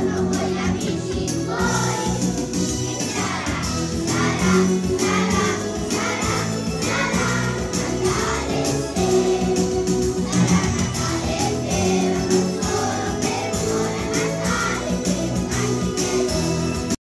I know.